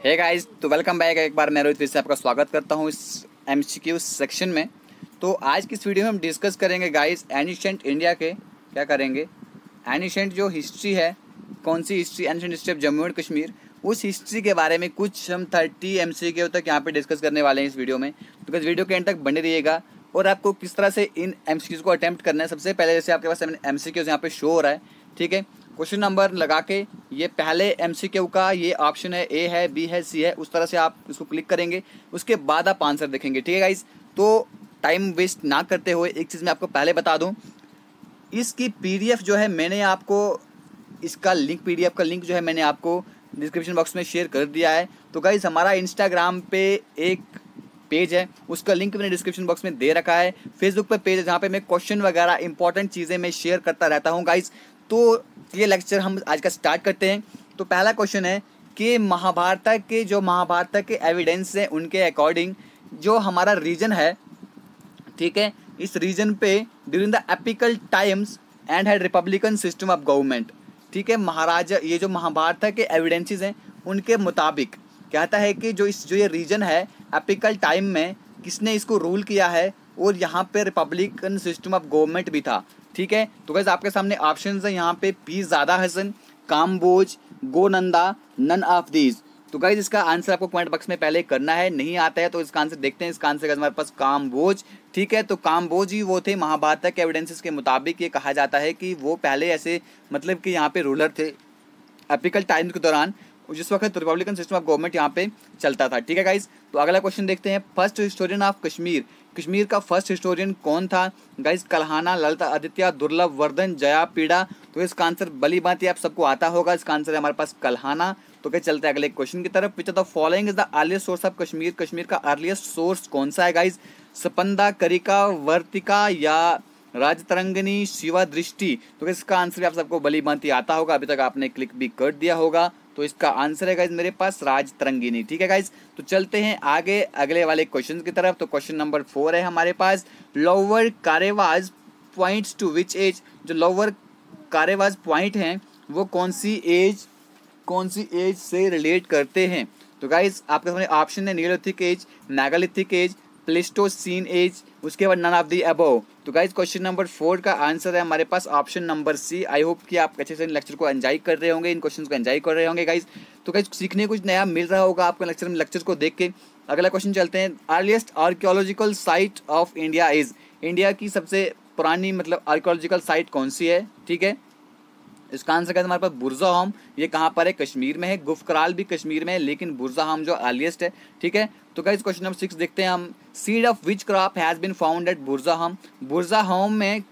है गाइस तो welcome back एक बार मैं रोहित फिर से आपका स्वागत करता हूँ इस एम सेक्शन में। तो आज की इस वीडियो में हम डिस्कस करेंगे गाइस एनिशेंट इंडिया के, क्या करेंगे? एनिशेंट जो हिस्ट्री है, कौन सी history ancient history of Jammu and Kashmir उस हिस्ट्री के बारे में कुछ हम थर्टी एम सी के तक यहाँ पर डिस्कस करने वाले हैं इस वीडियो में। तो इस वीडियो के एंड तक बने रहिएगा, और आपको किस तरह से इन एम को अटैम्प्ट करना है, सबसे पहले जैसे आपके पास एम सी यहाँ पे शो हो रहा है, ठीक है? क्वेश्चन नंबर लगा के ये पहले एमसीक्यू का ये ऑप्शन है ए है बी है सी है, उस तरह से आप इसको क्लिक करेंगे, उसके बाद आप आंसर देखेंगे, ठीक है गाइज़ तो टाइम वेस्ट ना करते हुए एक चीज़ मैं आपको पहले बता दूँ, इसकी पीडीएफ जो है मैंने आपको, इसका लिंक पीडीएफ का लिंक जो है मैंने आपको डिस्क्रिप्शन बॉक्स में शेयर कर दिया है। तो गाइज़ हमारा इंस्टाग्राम पे एक पेज है, उसका लिंक मैंने डिस्क्रिप्शन बॉक्स में दे रखा है फेसबुक पे पेज है जहाँ पे मैं क्वेश्चन वगैरह इंपॉर्टेंट चीज़ें मैं शेयर करता रहता हूँ गाइज़ तो ये लेक्चर हम आज का स्टार्ट करते हैं। तो पहला क्वेश्चन है कि महाभारत के जो महाभारत के एविडेंस हैं, उनके अकॉर्डिंग जो हमारा रीजन है, ठीक है? इस रीजन पे during the epical times and had republican system of government ठीक है? महाराजा, ये जो महाभारत के एविडेंसेस हैं, उनके मुताबिक कहता है कि जो इस, जो ये रीजन है एपिकल टाइम में किसने इसको रूल किया है? और यहाँ पे रिपब्लिकन सिस्टम ऑफ़ गवर्नमेंट भी था। ठीक है? तो कैसे आपके सामने ऑप्शन है। यहाँ पे पी ज़्यादा Hasan Kamboj Gonanda none of these तो गाइज़ इसका आंसर आपको कमेंट बॉक्स में पहले करना है। नहीं आता है तो इसका आंसर देखते हैं। इसका आंसर हमारे पास कामबोज ठीक है? तो कामबोज ही वो थे। महाभारत के एविडेंसेस के मुताबिक ये कहा जाता है कि वो पहले ऐसे मतलब कि यहाँ पे रूलर थे। एपिकल टाइम के दौरान जिस वक्त रिपब्लिकन सिस्टम ऑफ़ गवर्नमेंट यहाँ पे चलता था, ठीक है गाइज़ तो अगला क्वेश्चन देखते हैं। First historian of Kashmir Kashmir का फ़र्स्ट हिस्टोरियन कौन था? गाइज़ कलहाना ललिता आदित्य दुर्लभ वर्धन जया पीड़ा तो इसका आंसर बली बात आप सबको आता होगा। इसका आंसर है हमारे पास कलहाना तो क्या चलते हैं अगले क्वेश्चन की तरफ़? Which the following is the earliest source of Kashmir Kashmir का अर्लिएस्ट सोर्स कौन सा है गाइज़ सपंदा करिका वर्तिका या राजतरंगिनी शिवा दृष्टि तो इसका आंसर आप सबको बली बांति आता होगा। अभी तक आपने क्लिक भी कर दिया होगा। तो इसका आंसर है गाइज़ मेरे पास राज तरंगिनी। ठीक है गाइज़ तो चलते हैं आगे, अगले वाले क्वेश्चन की तरफ़। तो क्वेश्चन नंबर फोर है हमारे पास lower Karewas points to which age जो लोअर कारेवाज पॉइंट हैं, वो कौन सी एज कौन सी एज से रिलेट करते हैं? तो गाइज़ आपके सामने ऑप्शन है Neolithic age megalithic age Pleistocene age उसके बाद नन ऑफ़ दी अबव तो गाइज़ क्वेश्चन नंबर फोर का आंसर है हमारे पास option number C I hope कि आप अच्छे से इन लेक्चर को एंजॉय कर रहे होंगे, इन क्वेश्चन को एंजॉय कर रहे होंगे गाइज़ तो गाइज़ सीखने कुछ नया मिल रहा होगा आपको लेक्चर में लेक्चर को देख के। अगला क्वेश्चन चलते हैं. Earliest archaeological site of India is India की सबसे पुरानी मतलब आर्कियोलॉजिकल साइट कौन सी है? ठीक है? इसका आंसर क्या हमारे पास बुरजा होम, ये कहाँ पर है? कश्मीर में है। गुफकराल भी कश्मीर में है, लेकिन बुरजा होम जो अर्लीस्ट है, ठीक है? तो क्या क्वेश्चन नंबर सिक्स देखते हैं हम। Seed of which crop has been found at Burzahom Burzahom में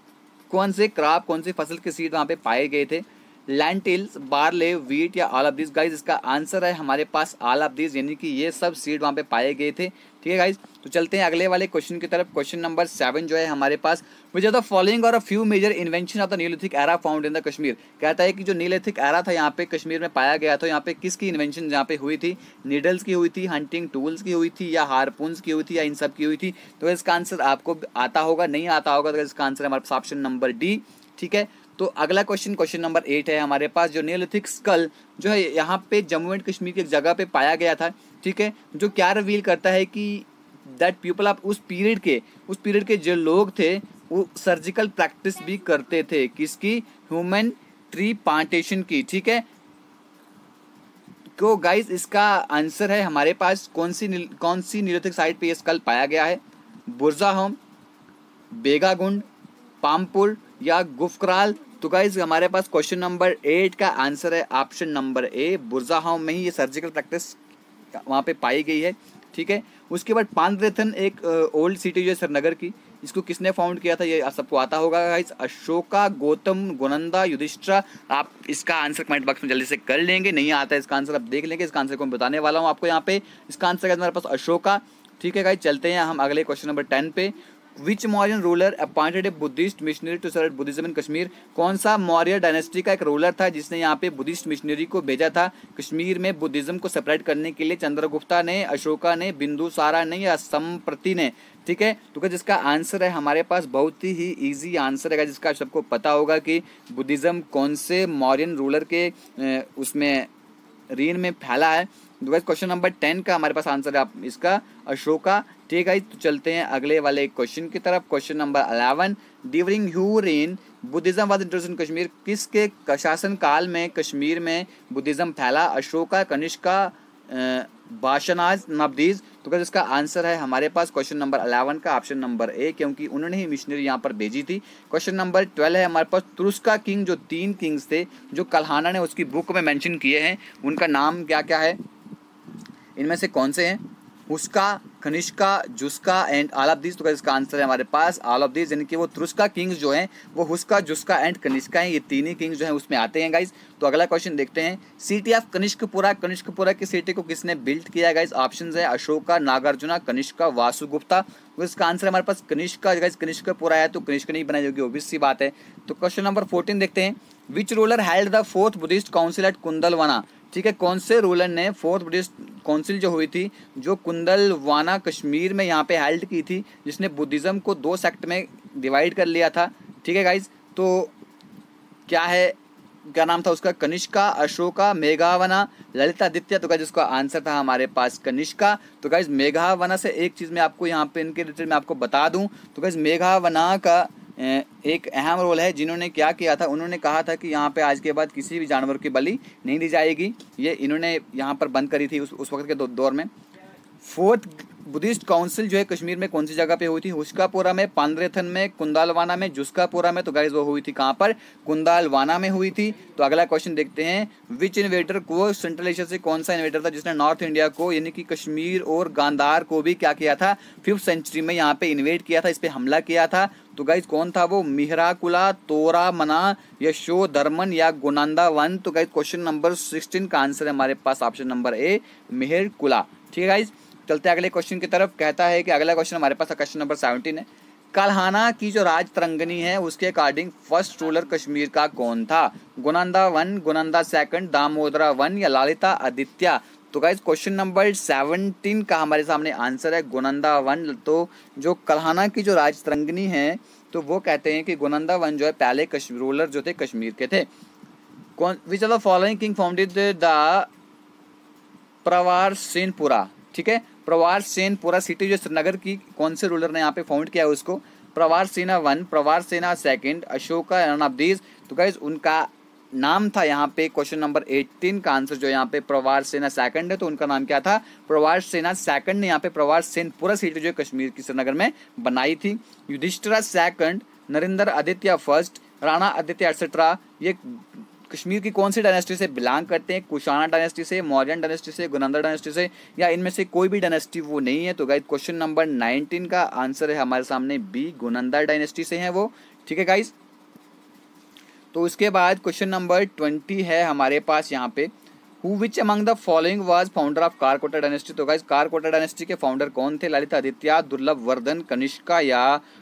कौन से क्रॉप कौन सी फ़सल के सीड वहाँ पे पाए गए थे? लैंटिल्स बारले वीट या ऑल ऑफ़ दिस गाइज़ इसका आंसर है हमारे पास ऑल ऑफ़ दिस यानी कि ये सब सीड वहाँ पे पाए गए थे। ठीक है गाइज़ तो चलते हैं अगले वाले क्वेश्चन की तरफ़। क्वेश्चन नंबर सेवन जो है हमारे पास which are the following are a few major invention of the Neolithic era found in the Kashmir कहता है कि जो नीलिथिक एरा था यहाँ पे कश्मीर में पाया गया था। यहाँ पे किसकी इन्वेंशन यहाँ पे हुई थी? नीडल्स की हुई थी हंटिंग टूल्स की हुई थी या हारपून्स की हुई थी या इन सब की हुई थी? तो इसका आंसर आपको आता होगा, नहीं आता होगा तो इसका आंसर हमारे पास ऑप्शन नंबर डी ठीक है? तो अगला क्वेश्चन क्वेश्चन नंबर एट है हमारे पास, जो नियोलिथिक स्कल जो है यहाँ पे जम्मू एंड कश्मीर की एक जगह पे पाया गया था, ठीक है? जो क्या रिवील करता है कि दैट पीपल ऑफ़ उस पीरियड के, उस पीरियड के जो लोग थे, वो सर्जिकल प्रैक्टिस भी करते थे, किसकी? ह्यूमन ट्री प्लांटेशन की, ठीक है? तो गाइस इसका आंसर है हमारे पास, कौन सी कौन सी निरोधिक साइट पे ये स्कल पाया गया है? बुरजा होम बेगागुंड पामपुर या गुफकराल तो गाइज़ हमारे पास क्वेश्चन नंबर एट का आंसर है ऑप्शन नंबर ए बुरजा में ही ये सर्जिकल प्रैक्टिस वहाँ पे पाई गई है, ठीक है? उसके बाद पानरेथन एक ओल्ड सिटी जो है श्रीनगर की, इसको किसने फाउंड किया था? ये सबको आता होगा गाइज़ अशोका गौतम गुनंदा युधिष्ठा आप इसका आंसर कमेंट बॉक्स में जल्दी से कर लेंगे, नहीं आता है इसका आंसर आप देख लेंगे, इसका आंसर को मैं बताने वाला हूँ आपको यहाँ पे, इसका आंसर हमारे पास अशोका, ठीक है गाइज़ चलते हैं हम अगले क्वेश्चन नंबर टेन पे which Mauryan ruler appointed a Buddhist missionary to serve Buddhism in Kashmir कौन सा मौर्य डायनेस्टी का एक रूलर था जिसने यहाँ पे बुद्धिस्ट मिशनरी को भेजा था? कश्मीर में बुद्धिज्म को सेपरेट करने के लिए चंद्रगुप्ता ने, अशोका ने बिंदुसारा ने या संप्रति ने? ठीक है? तो क्या जिसका आंसर है हमारे पास? बहुत ही इजी आंसर है। जिसका सबको पता होगा कि बुद्धिज्म कौन से मौर्यन रूलर के उसमें रीन में फैला है? क्वेश्चन नंबर टेन का हमारे पास आंसर है। आप इसका, अशोका ठीक है तो चलते हैं अगले वाले क्वेश्चन की तरफ़। Question number eleven during whose reign Buddhism was in Kashmir किसके शासन काल में कश्मीर में बुद्धिज्म फैला? अशोका, कनिष्का बाशनाज नबदीज तो क्या इसका आंसर है हमारे पास क्वेश्चन नंबर अलेवन का ऑप्शन नंबर ए क्योंकि उन्होंने ही मिशनरी यहाँ पर भेजी थी। क्वेश्चन नंबर ट्वेल्व है हमारे पास तुरुस्का किंग जो तीन किंग्स थे, जो कल्हाना ने उसकी बुक में मेंशन किए हैं, उनका नाम क्या क्या है? इनमें से कौन से हैं? Hushka Kanishka, Jushka and all of this तो इसका आंसर है हमारे पास। ऑल ऑफ़ दिस यानी कि वो तुरुस्का किंग्स जो हैं, वो हुस्का, जुस्का एंड कनिष्का हैं, ये तीन ही किंग्स जो हैं, उसमें आते हैं गाइज़ तो अगला क्वेश्चन देखते हैं। सिटी ऑफ़ कनिष्कपुरा कनिष्कपुरा की सिटी को किसने बिल्ड किया गाइज़ ऑप्शन है अशोका, नागार्जुना, कनिष्का, वासुगुप्ता। तो इसका आंसर हमारे पास कनिष्का गाइज़ कनिष्कपुरा है तो कनिष्क नहीं बनाई होगी ओबियस सी बात है। तो क्वेश्चन नंबर फोर्टीन देखते हैं। Which ruler held the fourth Buddhist council at Kundalvana ठीक है, कौन से रूलर ने फोर्थ बुद्धिस्ट काउंसिल जो हुई थी, जो कुंदलवाना कश्मीर में यहाँ पे हेल्ड की थी, जिसने बुद्धिज़्म को दो सेक्ट में डिवाइड कर लिया था, ठीक है गाइज़ तो क्या है, क्या नाम था उसका? कनिष्का, अशोका, मेघावना, ललितादित्य तो गाइज़ उसका आंसर था हमारे पास कनिष्का। तो गाइज़ मेघावना से एक चीज़ मैं आपको यहाँ पे इनके रिलेटेड मैं आपको बता दूँ तो गाइज़ मेघावना का एक अहम रोल है जिन्होंने क्या किया था? उन्होंने कहा था कि यहाँ पे आज के बाद किसी भी जानवर की बलि नहीं दी जाएगी। ये इन्होंने यहाँ पर बंद करी थी उस उस वक्त के दौर में। फोर्थ बुद्धिस्ट काउंसिल जो है कश्मीर में कौन सी जगह पे हुई थी? हुस्कापुरा में, पांद्रेथन में, कुंदालवाना में। जुस्कापुरा में तो गाइज़ वो हुई थी कहाँ पर? कुंदालवाना में हुई थी। तो अगला क्वेश्चन देखते हैं विच इन्वेटर को सेंट्रल एशिया से कौन सा इन्वेटर था जिसने नॉर्थ इंडिया को, यानी कि कश्मीर और गांधार को भी क्या किया था? फिफ्थ सेंचुरी में यहाँ पे इन्वेट किया था, इस पर हमला किया था। तो गाइज़ कौन था वो? मिहराकुला तोरा मना यशो धर्मन या गुनांदा वन तो गाइज़ क्वेश्चन नंबर सिक्सटीन का आंसर है हमारे पास ऑप्शन नंबर ए मिहिरकुला। ठीक है गाइज़ चलते अगले क्वेश्चन की तरफ़। कहता है कि अगला क्वेश्चन हमारे पास क्वेश्चन नंबर सेवनटीन है। कलहाना की जो राज तरंगनी है, उसके अकॉर्डिंग फ़र्स्ट रूलर कश्मीर का कौन था? Gonanda one Gonanda second Damodara one या लालिता आदित्य? तो गाइज़ क्वेश्चन नंबर सेवनटीन का हमारे सामने आंसर है गुनंदा वन। तो जो कलहाना की जो राज तरंगनी है तो वो कहते हैं कि गुनंदा वन जो है, पहले कश्मीर रूलर जो थे कश्मीर के थे। कौन which are the following king founded the Pravarasenapura? ठीक है? प्रवार सेन पूरा सिटी जो श्रीनगर की कौन से रूलर ने यहाँ पे फाउंड किया है उसको? प्रवार सेना one Pravarasena second Ashoka रणअब्दीज तो गाइज़ उनका नाम था यहाँ पे क्वेश्चन नंबर 18 का आंसर जो यहाँ पे प्रवार सेना सेकंड है तो उनका नाम क्या था? प्रवार सेना सेकंड ने यहाँ पे प्रवार सेन पूरा सिटी जो कश्मीर की श्रीनगर में बनाई थी। Yudhishthira second Narendraditya first Ranaditya etcetera ये कश्मीर की कौन सी डायनेस्टी से बिलोंग करते हैं? कुशाना डायनेस्टी से, मौर्यन डायनेस्टी से, गुनंदर डायनेस्टी से, या इनमें से कोई भी डायनेस्टी वो नहीं है? तो गाइज़ क्वेश्चन नंबर नाइनटीन का आंसर है हमारे सामने बी गुनंदर डायनेस्टी से है वो। ठीक है गाइज़ तो उसके बाद क्वेश्चन नंबर ट्वेंटी है हमारे पास यहाँ पे। Who which among the following was founder of Karkota dynasty तो गाइज़ कारकोटा डायनेस्टी के फाउंडर कौन थे? ललित आदित्य दुर्लभ वर्धन कनिष्का या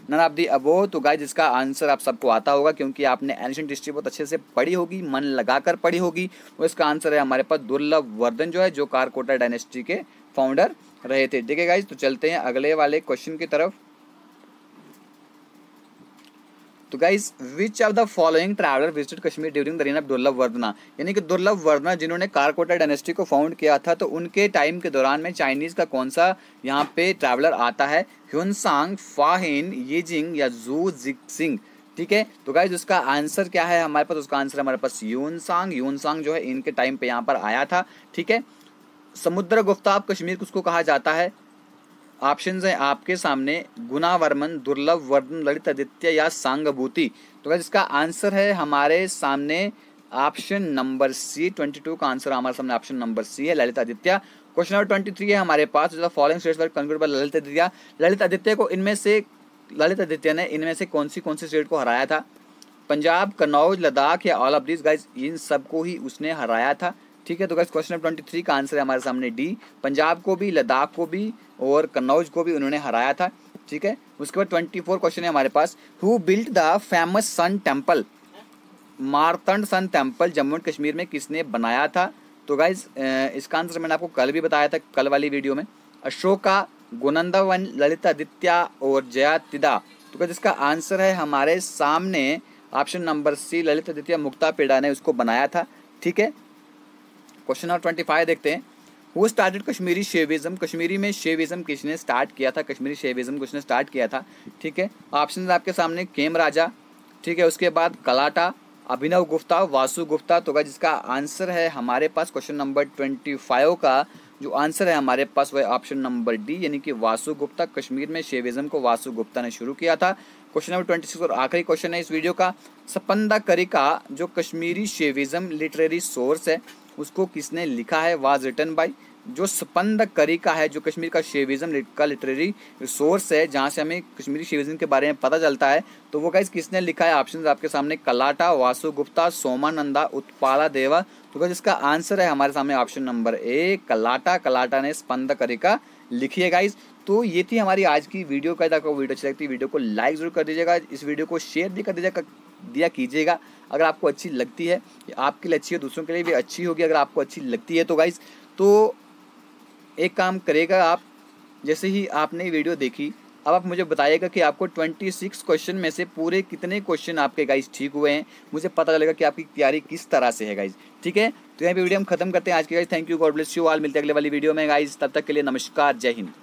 नन ऑफ़ दी अबो तो गाइज़ इसका आंसर आप सबको आता होगा क्योंकि आपने एंशियंट हिस्ट्री बहुत अच्छे से पढ़ी होगी, मन लगाकर पढ़ी होगी। वो इसका आंसर है हमारे पास दुर्लभ वर्धन जो है, जो कारकोटा डायनेस्टी के फाउंडर रहे थे। ठीक है गाइज़ तो चलते हैं अगले वाले क्वेश्चन की तरफ़। तो guys which of the following traveller visited Kashmir during the reign of Durlabhavardhana यानी कि दुर्लभ वर्धना जिन्होंने कारकोटा डायनेस्टी को फाउंड किया था तो उनके टाइम के दौरान में चाइनीज़ का कौन सा यहाँ पे ट्रैवलर आता है? ह्यूनसांग फाहिन येजिंग या जू जिक सिंह ठीक है? तो गाइज़ उसका आंसर क्या है हमारे पास? उसका आंसर हमारे पास यूनसांग यूनसांग जो है, इनके टाइम पे यहाँ पर आया था। ठीक है? समुद्र गुफ्ताब कश्मीर उसको कहा जाता है? ऑप्शन है आपके सामने गुना वर्मन दुर्लभ वर्धन ललित आदित्य या सांगभूति। तो इसका आंसर है हमारे सामने option number C, twenty two का आंसर हमारे सामने ऑप्शन नंबर सी है, Lalitaditya. Question number twenty three है हमारे पास, जो फॉलोइंग स्टेट्स पर conclude by Lalitaditya. Lalitaditya को इनमें से, ललित आदित्य ने इनमें से कौन सी कौन सी स्टेट को हराया था? पंजाब, कन्नौज, लद्दाख या ऑल ऑफ़ दिस गाइज़ इन सबको ही उसने हराया था। ठीक है तो guys question number twenty three का आंसर है हमारे सामने डी पंजाब को भी, लद्दाख को भी और कन्नौज को भी उन्होंने हराया था, ठीक है? उसके बाद ट्वेंटी फोर क्वेश्चन है हमारे पास who built the famous sun temple Martand sun temple Jammu and Kashmir में किसने बनाया था? तो गाइज़ इसका आंसर मैंने आपको कल भी बताया था, कल वाली वीडियो में। अशोका गुनंदवन ललित आदित्य और जयातिदा तो गाइज़ इसका आंसर है हमारे सामने option number C Lalitaditya Muktapida ने उसको बनाया था, ठीक है? क्वेश्चन नंबर ट्वेंटी फाइव देखते हैं। वो स्टार्टेड कश्मीरी शेविज्म कश्मीरी में शेविज्म किसने स्टार्ट किया था? कश्मीरी शेविज्म किसने स्टार्ट किया था? ठीक है? ऑप्शन आपके सामने केम राजा ठीक है? उसके बाद कलाटा अभिनव गुप्ता वासु गुप्ता तो जिसका आंसर है हमारे पास क्वेश्चन नंबर ट्वेंटी फाइव का। जो आंसर है हमारे पास वह ऑप्शन नंबर डी यानी कि वासु गुप्ता कश्मीर में शेविज्म को वासु गुप्ता ने शुरू किया था। क्वेश्चन नंबर ट्वेंटी सिक्स और आखिरी क्वेश्चन है इस वीडियो का। सपंदा करी का जो कश्मीरी शेविज्म लिटरेरी सोर्स है उसको किसने लिखा है? वाज रिटर्न बाई जो स्पंद करी का है, जो कश्मीर का शेविज्म का लिटरेरी सोर्स है, जहाँ से हमें कश्मीरी शेविज्म के बारे में पता चलता है। तो वो गाइज़ किसने लिखा है? ऑप्शन आपके सामने, कलाटा, वासु गुप्ता, सोमानंदा, उत्पाला देवा। तो गाइज़ इसका आंसर है हमारे सामने ऑप्शन नंबर ए कलाटा। कलाटा ने स्पंद करी का लिखी है गाइज़ तो ये थी हमारी आज की वीडियो का वीडियो अच्छी लगती है वीडियो को लाइक ज़रूर कर दीजिएगा। इस वीडियो को शेयर भी कर दीजिएगा, दिया कीजिएगा। अगर आपको अच्छी लगती है, आपके लिए अच्छी है, दूसरों के लिए भी अच्छी होगी, अगर आपको अच्छी लगती है तो गाइज़ तो एक काम करेगा आप, जैसे ही आपने वीडियो देखी, अब आप मुझे बताइएगा कि आपको 26 क्वेश्चन में से पूरे कितने क्वेश्चन आपके गाइज़ ठीक हुए हैं? मुझे पता चलेगा कि आपकी तैयारी किस तरह से है गाइज़ ठीक है? तो यहाँ पे वीडियो हम खत्म करते हैं। आज के guys thank you God bless you all मिलते हैं अगले वाली वीडियो में गाइज़ तब तक के लिए नमस्कार, जय हिंद।